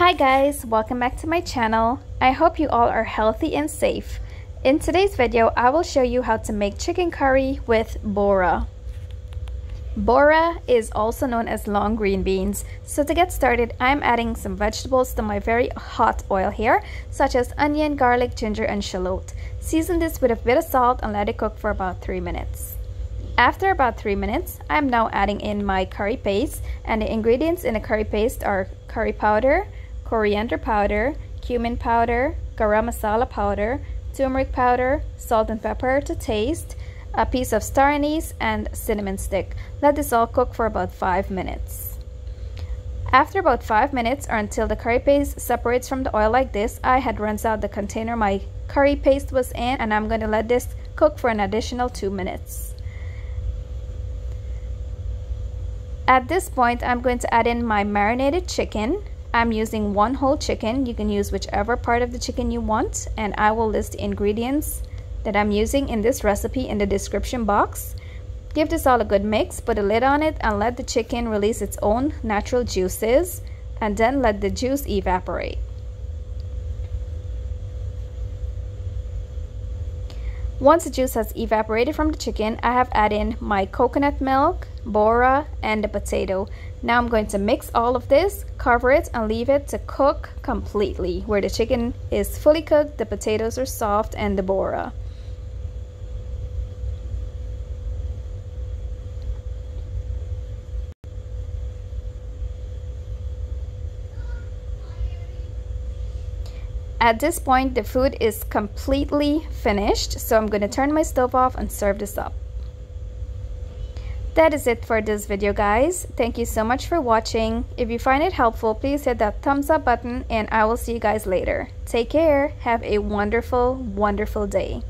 Hi guys, welcome back to my channel. I hope you all are healthy and safe. In today's video, I will show you how to make chicken curry with bora. Bora is also known as long green beans. So to get started, I'm adding some vegetables to my very hot oil here, such as onion, garlic, ginger, and shallot. Season this with a bit of salt and let it cook for about 3 minutes. After about 3 minutes, I'm now adding in my curry paste and the ingredients in the curry paste are curry powder, coriander powder, cumin powder, garam masala powder, turmeric powder, salt and pepper to taste, a piece of star anise, and cinnamon stick. Let this all cook for about 5 minutes. After about 5 minutes or until the curry paste separates from the oil like this, I had rinsed out the container my curry paste was in and I'm going to let this cook for an additional 2 minutes. At this point, I'm going to add in my marinated chicken. I'm using one whole chicken. You can use whichever part of the chicken you want and I will list the ingredients that I'm using in this recipe in the description box. Give this all a good mix, put a lid on it and let the chicken release its own natural juices and then let the juice evaporate. Once the juice has evaporated from the chicken, I have added in my coconut milk, bora, and the potato. Now I'm going to mix all of this, cover it, and leave it to cook completely. Where the chicken is fully cooked, the potatoes are soft, and the bora. At this point, the food is completely finished, so I'm going to turn my stove off and serve this up. That is it for this video guys. Thank you so much for watching. If you find it helpful, please hit that thumbs up button and I will see you guys later. Take care. Have a wonderful, wonderful day.